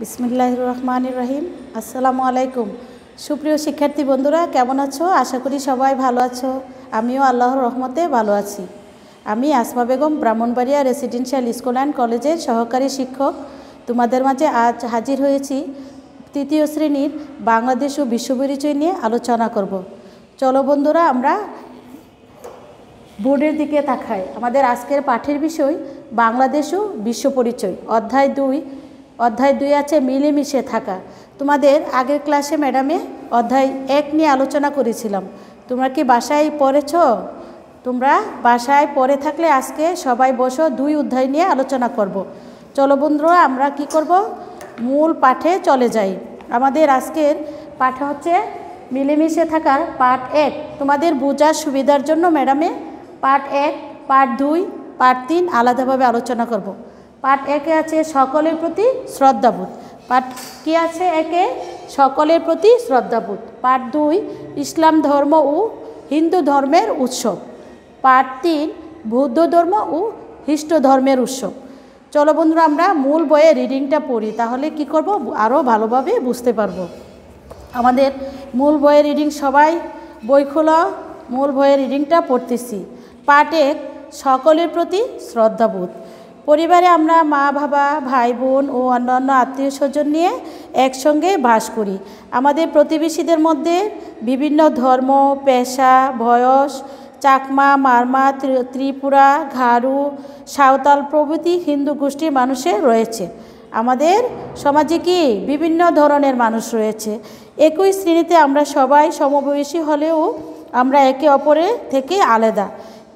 বিসমিল্লাহ রহমান রহিম। আসসালামু আলাইকুম। সুপ্রিয় শিক্ষার্থী বন্ধুরা, কেমন আছো? আশা করি সবাই ভালো আছো। আমিও আল্লাহর রহমতে ভালো আছি। আমি Asma Begum, Brahmanbaria residential school and কলেজের সহকারী শিক্ষক। তোমাদের মাঝে আজ হাজির হয়েছি তৃতীয় শ্রেণির বাংলাদেশ ও বিশ্ব পরিচয় নিয়ে আলোচনা করব। চলো বন্ধুরা, আমরা বোর্ডের দিকে তাকাই। আমাদের আজকের পাঠের বিষয় বাংলাদেশ ও বিশ্ব পরিচয় অধ্যায় দুই অধ্যায় দুই আছে মিলেমিশে থাকা। তোমাদের আগের ক্লাসে ম্যাডামে অধ্যায় এক নিয়ে আলোচনা করেছিলাম। তোমরা কি বাসায় পড়েছ? তোমরা বাসায় পড়ে থাকলে আজকে সবাই বসো, দুই অধ্যায় নিয়ে আলোচনা করব। চলো বন্ধুরা, আমরা কি করব? মূল পাঠে চলে যাই। আমাদের আজকের পাঠ হচ্ছে মিলেমিশে থাকার পাঠ এক। তোমাদের বোঝার সুবিধার জন্য ম্যাডামে পার্ট এক পার্ট দুই পার্ট তিন আলাদাভাবে আলোচনা করব। পার্ট একে আছে সকলের প্রতি শ্রদ্ধাবোধ। পার্ট কি আছে একে? সকলের প্রতি শ্রদ্ধাবোধ। পার্ট দুই, ইসলাম ধর্ম ও হিন্দু ধর্মের উৎসব। পার্ট তিন, বৌদ্ধ ধর্ম ও খ্রিস্ট ধর্মের উৎসব। চলো বন্ধুরা, আমরা মূল বইয়ে রিডিংটা পড়ি, তাহলে কি করব? আরও ভালোভাবে বুঝতে পারব। আমাদের মূল বইয়ের রিডিং সবাই, বই খোলা, মূল বইয়ের রিডিংটা পড়তেছি। পার্ট এক, সকলের প্রতি শ্রদ্ধাবোধ। পরিবারে আমরা মা, বাবা, ভাই, বোন ও অন্যান্য আত্মীয় স্বজন নিয়ে একসঙ্গে বাস করি। আমাদের প্রতিবেশীদের মধ্যে বিভিন্ন ধর্ম, পেশা, বয়স, চাকমা, মারমা ত্রিপুরা, ঘাড়ু, সাঁওতাল প্রভৃতি হিন্দু গোষ্ঠীর মানুষের রয়েছে। আমাদের সমাজে কি বিভিন্ন ধরনের মানুষ রয়েছে? একই শ্রেণীতে আমরা সবাই সমবয়সী হলেও আমরা একে অপরের থেকে আলাদা।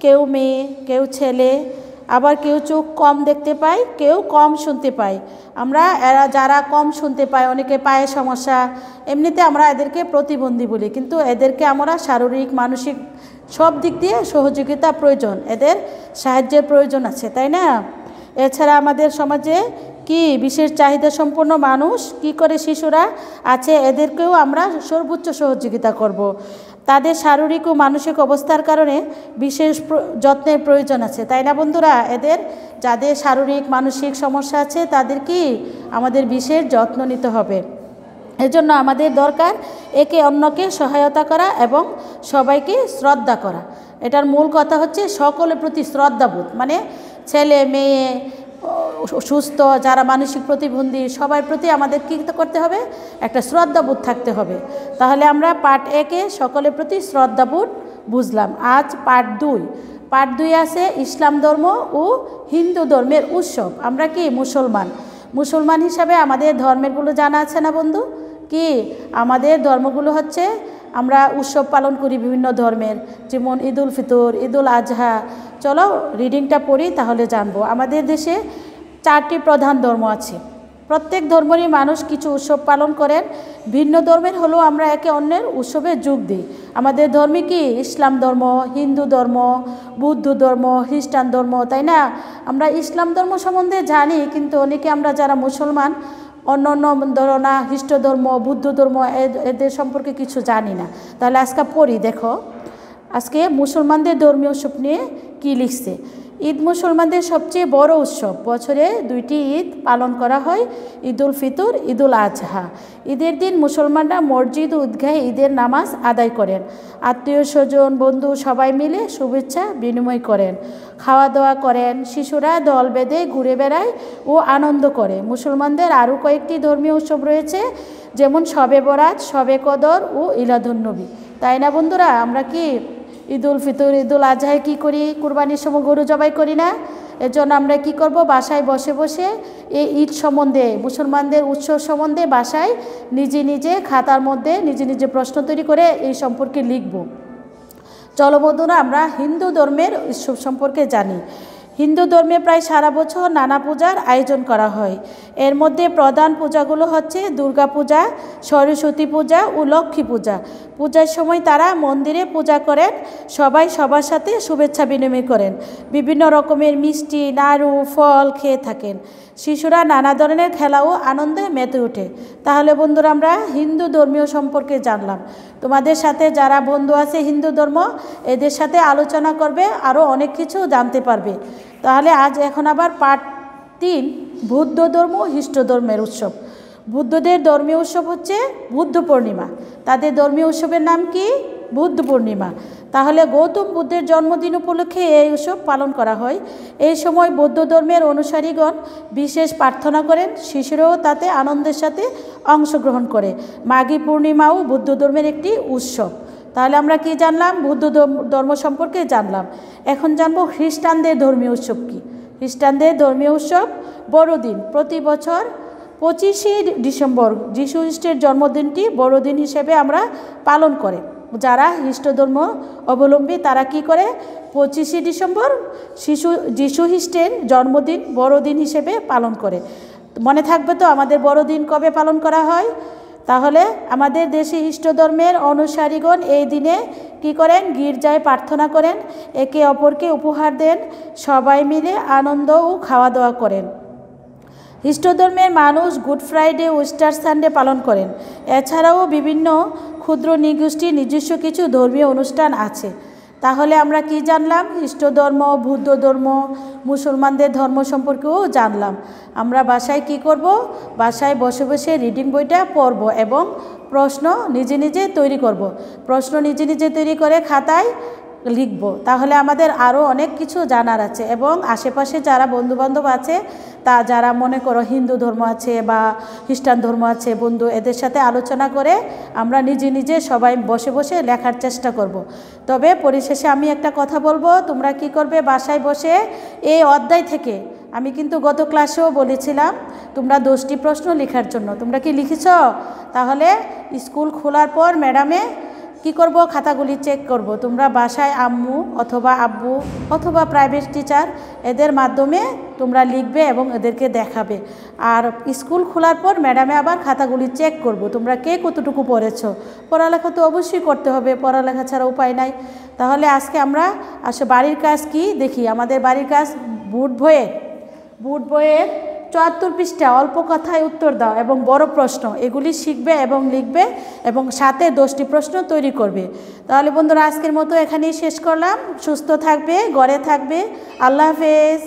কেউ মেয়ে, কেউ ছেলে আবার কেউ চোখ কম দেখতে পায়, কেউ কম শুনতে পায়। আমরা এরা যারা কম শুনতে পায়, অনেকে পায়ে সমস্যা, এমনিতে আমরা এদেরকে প্রতিবন্ধী বলি। কিন্তু এদেরকে আমরা শারীরিক, মানসিক সব দিক দিয়ে সহযোগিতা প্রয়োজন, এদের সাহায্যের প্রয়োজন আছে, তাই না? এছাড়া আমাদের সমাজে কি বিশেষ চাহিদা সম্পন্ন মানুষ, কি করে শিশুরা আছে, এদেরকেও আমরা সর্বোচ্চ সহযোগিতা করব। তাদের শারীরিক ও মানসিক অবস্থার কারণে বিশেষ যত্নের প্রয়োজন আছে। তাই না বন্ধুরা? এদের যাদের শারীরিক, মানসিক সমস্যা আছে তাদের কি আমাদের বিশেষ যত্ন নিতে হবে। এজন্য আমাদের দরকার একে অন্যকে সহায়তা করা এবং সবাইকে শ্রদ্ধা করা। এটার মূল কথা হচ্ছে সকলের প্রতি শ্রদ্ধাবোধ। মানে ছেলে, মেয়ে সুস্থ, যারা মানসিক প্রতিবন্ধী, সবার প্রতি আমাদের কী করতে হবে? একটা শ্রদ্ধাবোধ থাকতে হবে। তাহলে আমরা পার্ট একে সকলের প্রতি শ্রদ্ধাবোধ বুঝলাম। আজ পার্ট দুই। পার্ট দুই আছে ইসলাম ধর্ম ও হিন্দু ধর্মের উৎসব। আমরা কি? মুসলমান। মুসলমান হিসাবে আমাদের ধর্মেরগুলো জানা আছে না বন্ধু? কি? আমাদের ধর্মগুলো হচ্ছে আমরা উৎসব পালন করি বিভিন্ন ধর্মের। যেমন ঈদুল ফিতর, ঈদুল আজহা। চলো রিডিংটা পড়ি, তাহলে জানব। আমাদের দেশে চারটি প্রধান ধর্ম আছে। প্রত্যেক ধর্মেরই মানুষ কিছু উৎসব পালন করেন। ভিন্ন ধর্মের হলেও আমরা একে অন্যের উৎসবে যোগ দিই। আমাদের ধর্মে কি? ইসলাম ধর্ম, হিন্দু ধর্ম, বুদ্ধ ধর্ম, খ্রিস্টান ধর্ম, তাই না? আমরা ইসলাম ধর্ম সম্বন্ধে জানি, কিন্তু অনেকে আমরা যারা মুসলমান, অন্য অন্য ধরনা খ্রিস্ট ধর্ম, বুদ্ধ ধর্ম এদের সম্পর্কে কিছু জানি না। তাহলে আজকে পড়ি, দেখো। আজকে মুসলমানদের ধর্মীয় উৎসব নিয়ে কী লিখছে? ঈদ মুসলমানদের সবচেয়ে বড় উৎসব। বছরে দুইটি ঈদ পালন করা হয়, ঈদুল ফিতর, ঈদুল আজহা। ঈদের দিন মুসলমানরা মসজিদ উদ্গাহে ঈদের নামাজ আদায় করেন। আত্মীয় স্বজন, বন্ধু সবাই মিলে শুভেচ্ছা বিনিময় করেন। খাওয়া দাওয়া করেন, শিশুরা দল বেঁধে ঘুরে বেড়ায় ও আনন্দ করে। মুসলমানদের আরও কয়েকটি ধর্মীয় উৎসব রয়েছে, যেমন শবে বরাত শবে কদর ও ইলাদুন্নবী তাই না বন্ধুরা, আমরা কি ঈদুল ফিতর, ঈদুল আজহায় কী করি? কুরবানির সময় গরু জবাই করি না। এর জন্য আমরা কি করব? বাসায় বসে বসে এই ঈদ সম্বন্ধে, মুসলমানদের উৎসব সম্বন্ধে বাসায় নিজে নিজে খাতার মধ্যে নিজে নিজে প্রশ্ন তৈরি করে এই সম্পর্কে লিখব। চলো বন্ধুরা, আমরা হিন্দু ধর্মের উৎসব সম্পর্কে জানি। হিন্দু ধর্মে প্রায় সারা বছর নানা পূজার আয়োজন করা হয়। এর মধ্যে প্রধান পূজাগুলো হচ্ছে দুর্গা পূজা, সরস্বতী পূজা ও লক্ষ্মী পূজা। পূজার সময় তারা মন্দিরে পূজা করেন, সবাই সবার সাথে শুভেচ্ছা বিনিময় করেন। বিভিন্ন রকমের মিষ্টি, নাড়ু, ফল খেয়ে থাকেন। শিশুরা নানা ধরনের খেলা ও আনন্দে মেতে ওঠে। তাহলে বন্ধুরা, আমরা হিন্দু ধর্মীয় সম্পর্কে জানলাম। তোমাদের সাথে যারা বন্ধু আছে হিন্দু ধর্ম, এদের সাথে আলোচনা করবে আরও অনেক কিছু জানতে পারবে। তাহলে আজ এখন আবার পার্ট তিন বৌদ্ধ ধর্ম খ্রিস্ট ধর্মের উৎসব। বুদ্ধদের ধর্মীয় উৎসব হচ্ছে বুদ্ধ পূর্ণিমা। তাদের ধর্মীয় উৎসবের নাম কি? বুদ্ধ পূর্ণিমা। তাহলে গৌতম বুদ্ধের জন্মদিন উপলক্ষে এই উৎসব পালন করা হয়। এই সময় বৌদ্ধ ধর্মের অনুসারীগণ বিশেষ প্রার্থনা করেন শিশুরাও তাতে আনন্দের সাথে অংশগ্রহণ করে। মাঘী পূর্ণিমাও বৌদ্ধ ধর্মের একটি উৎসব। তাহলে আমরা কি জানলাম? বুদ্ধ ধর্ম সম্পর্কে জানলাম। এখন জানব খ্রিস্টানদের ধর্মীয় উৎসব কী? খ্রিস্টানদের ধর্মীয় উৎসব বড়দিন। প্রতি বছর পঁচিশে ডিসেম্বর যীশু খ্রিস্টের জন্মদিনটি বড়দিন হিসেবে আমরা পালন করে। যারা খ্রিস্ট ধর্ম অবলম্বী তারা কি করে? পঁচিশে ডিসেম্বর শিশু যীশু খ্রিস্টের জন্মদিন বড়দিন হিসেবে পালন করে। মনে থাকবে তো আমাদের বড়দিন কবে পালন করা হয়? তাহলে আমাদের দেশি খ্রিস্ট ধর্মের অনুসারীগণ এই দিনে কি করেন? গির্জায় প্রার্থনা করেন, একে অপরকে উপহার দেন, সবাই মিলে আনন্দ ও খাওয়া দাওয়া করেন। খ্রিস্ট ধর্মের মানুষ গুড ফ্রাইডে ওস্টার সানডে পালন করেন। এছাড়াও বিভিন্ন ক্ষুদ্র নিগোষ্ঠীর নিজস্ব কিছু ধর্মীয় অনুষ্ঠান আছে। তাহলে আমরা কি জানলাম? খ্রিস্ট ধর্ম বুদ্ধ ধর্ম মুসলমানদের ধর্ম সম্পর্কেও জানলাম। আমরা বাসায় কি করব? বাসায় বসে বসে রিডিং বইটা পড়ব এবং প্রশ্ন নিজে নিজে তৈরি করব। প্রশ্ন নিজে নিজে তৈরি করে খাতায় লিখব। তাহলে আমাদের আরও অনেক কিছু জানার আছে এবং আশেপাশে যারা বন্ধুবান্ধব আছে, তা যারা মনে করো হিন্দু ধর্ম আছে বা খ্রিস্টান ধর্ম আছে, বন্ধু এদের সাথে আলোচনা করে আমরা নিজে নিজে সবাই বসে বসে লেখার চেষ্টা করব। তবে পরিশেষে আমি একটা কথা বলব, তোমরা কি করবে বাসায় বসে এই অধ্যায় থেকে, আমি কিন্তু গত ক্লাসেও বলেছিলাম, তোমরা দশটি প্রশ্ন লেখার জন্য। তোমরা কি লিখেছ? তাহলে স্কুল খোলার পর ম্যাডামে কি করব? খাতাগুলি চেক করব। তোমরা বাসায় আম্মু অথবা আব্বু অথবা প্রাইভেট টিচার এদের মাধ্যমে তোমরা লিখবে এবং এদেরকে দেখাবে। আর স্কুল খোলার পর ম্যাডামে আবার খাতাগুলি চেক করব। তোমরা কে কতটুকু পড়েছ? পড়ালেখা তো অবশ্যই করতে হবে, পড়ালেখা ছাড়া উপায় নাই। তাহলে আজকে আমরা আসলে বাড়ির কাজ কি? দেখি, আমাদের বাড়ির কাজ বুট বইয়ের। বুট বইয়ের চুয়াত্তর পৃষ্ঠা অল্প কথায় উত্তর দাও এবং বড় প্রশ্ন। এগুলি শিখবে এবং লিখবে এবং সাথে দশটি প্রশ্ন তৈরি করবে। তাহলে বন্ধুরা, আজকের মতো এখানেই শেষ করলাম। সুস্থ থাকবে, গড়ে থাকবে। আল্লাহ হাফেজ।